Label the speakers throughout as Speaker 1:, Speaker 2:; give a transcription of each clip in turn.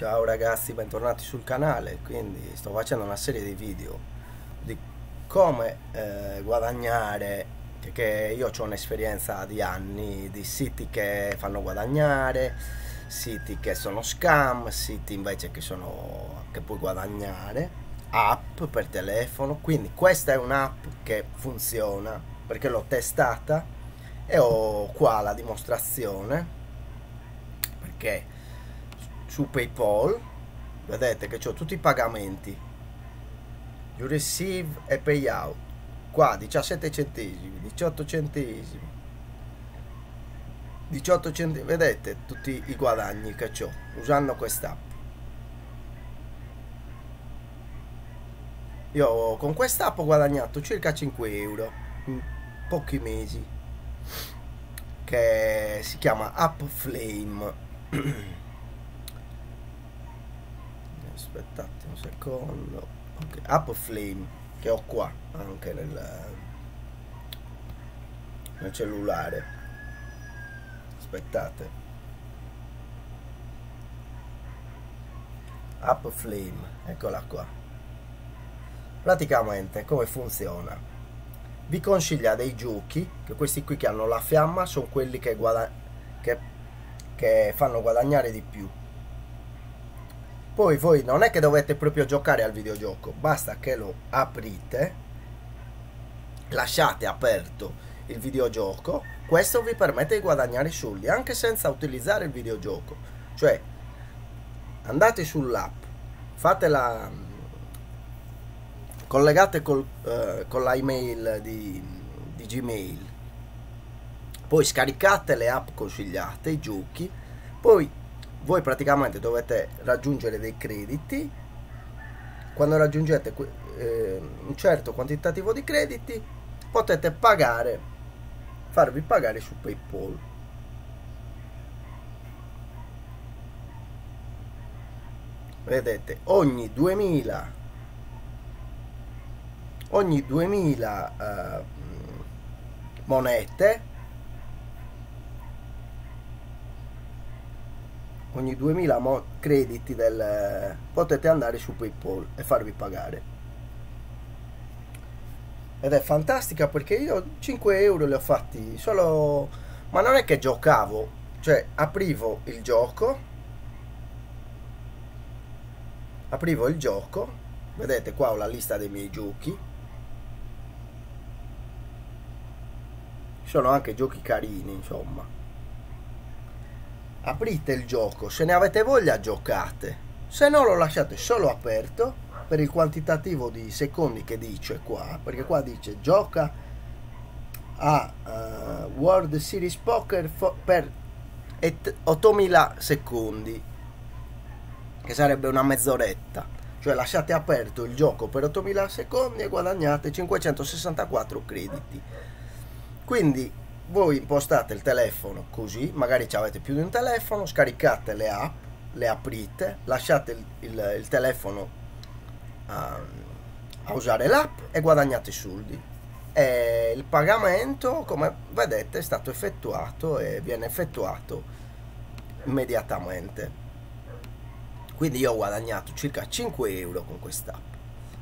Speaker 1: Ciao ragazzi, bentornati sul canale. Quindi sto facendo una serie di video di come eh, guadagnare, perché io ho un'esperienza di anni di siti che fanno guadagnare, siti che sono scam, siti invece che, sono, che puoi guadagnare, app per telefono. Quindi questa è un'app che funziona perché l'ho testata e ho qua la dimostrazione perché su PayPal vedete che ho tutti i pagamenti. You receive e payout. Qua 17 centesimi 18 centesimi. 18 centesimi vedete tutti i guadagni che ho usando quest'app. Io con quest'app ho guadagnato circa 5 euro in pochi mesi che si chiama App Flame aspettate un secondo. Ok up flame che ho qua anche nel, nel cellulare. Aspettate. Up flame eccola qua. Praticamente come funziona? Vi consiglia dei giochi che questi qui che hanno la fiamma sono quelli che, che, che fanno guadagnare di più poi voi non è che dovete proprio giocare al videogioco basta che lo aprite lasciate aperto il videogioco questo vi permette di guadagnare soldi anche senza utilizzare il videogioco. Cioè andate sull'app fatela collegate col, eh, con l'email di, di gmail poi scaricate le app consigliate i giochi poi voi praticamente dovete raggiungere dei crediti. Quando raggiungete eh, un certo quantitativo di crediti potete pagare farvi pagare su paypal. Vedete ogni 2000 ogni 2000 eh, monete ogni 2000 crediti del, potete andare su PayPal e farvi pagare. Ed è fantastica perché io 5 euro li ho fatti solo ma non è che giocavo cioè aprivo il gioco aprivo il gioco vedete qua ho la lista dei miei giochi. Sono anche giochi carini insomma aprite il gioco, se ne avete voglia giocate, se no lo lasciate solo aperto per il quantitativo di secondi che dice qua, perché qua dice gioca a uh, World Series Poker per 8000 secondi, che sarebbe una mezz'oretta. Cioè lasciate aperto il gioco per 8000 secondi e guadagnate 564 crediti. Quindi voi impostate il telefono così, magari avete più di un telefono, scaricate le app, le aprite, lasciate il, il, il telefono a, a, usare l'app e guadagnate i soldi. E il pagamento, come vedete, è stato effettuato e viene effettuato immediatamente. Quindi io ho guadagnato circa 5 euro con quest'app.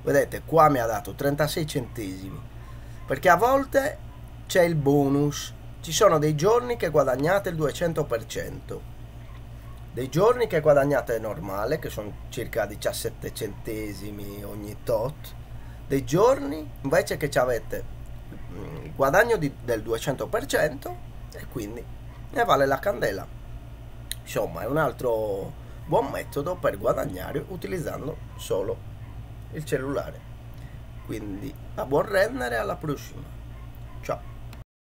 Speaker 1: Vedete, qua mi ha dato 36 centesimi. Perché a volte c'è il bonus ci sono dei giorni che guadagnate il 200%, dei giorni che guadagnate normale, che sono circa 17 centesimi ogni tot, dei giorni invece che avete mm, il guadagno di, del 200% e quindi ne vale la candela. Insomma, è un altro buon metodo per guadagnare utilizzando solo il cellulare. Quindi a buon rendere alla prossima.